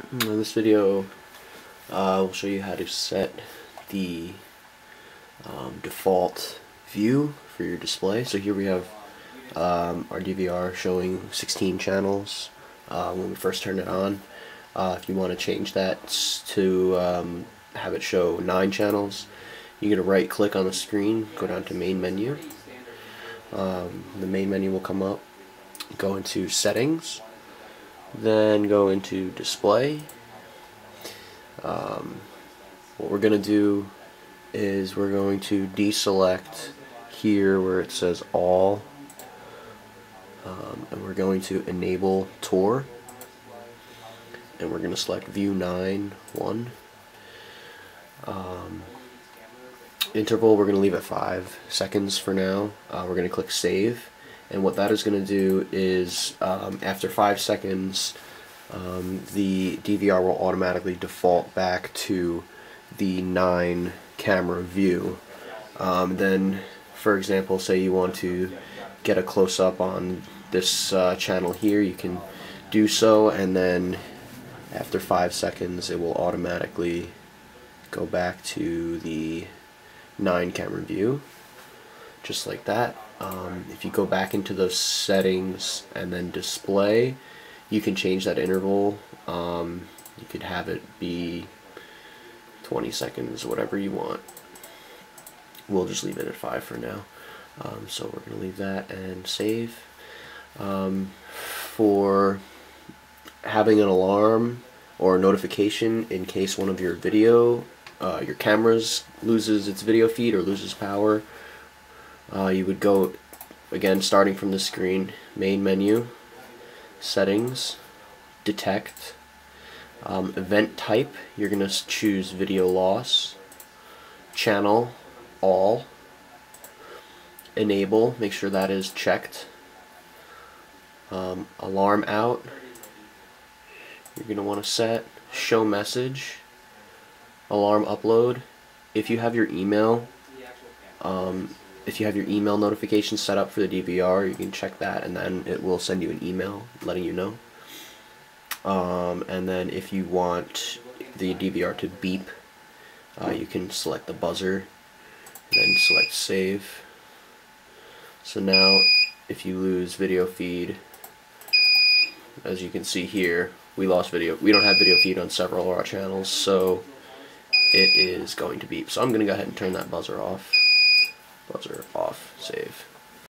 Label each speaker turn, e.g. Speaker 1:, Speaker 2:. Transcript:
Speaker 1: In this video, uh, we'll show you how to set the um, default view for your display. So here we have um, our DVR showing 16 channels uh, when we first turn it on. Uh, if you want to change that to um, have it show 9 channels, you're going to right click on the screen, go down to main menu. Um, the main menu will come up, go into settings, then go into display. Um, what we're going to do is we're going to deselect here where it says all. Um, and we're going to enable Tour and we're going to select view 9 1 um, interval we're going to leave at 5 seconds for now. Uh, we're going to click save and what that is going to do is um, after 5 seconds um, the DVR will automatically default back to the 9 camera view. Um, then for example say you want to get a close-up on this uh, channel here you can do so and then after 5 seconds it will automatically go back to the 9 camera view just like that um, if you go back into those settings and then display you can change that interval. Um, you could have it be 20 seconds whatever you want. We'll just leave it at 5 for now. Um, so we're going to leave that and save. Um, for having an alarm or notification in case one of your video uh, your cameras loses its video feed or loses power, uh, you would go, again, starting from the screen, main menu, settings, detect, um, event type, you're going to choose video loss, channel, all, enable, make sure that is checked, um, alarm out, you're going to want to set, show message, alarm upload. If you have your email, um, if you have your email notification set up for the DVR, you can check that and then it will send you an email letting you know. Um, and then if you want the DVR to beep, uh, you can select the buzzer and then select save. So now if you lose video feed, as you can see here, we lost video. We don't have video feed on several of our channels, so it is going to beep. So I'm going to go ahead and turn that buzzer off. Buzzer off, save.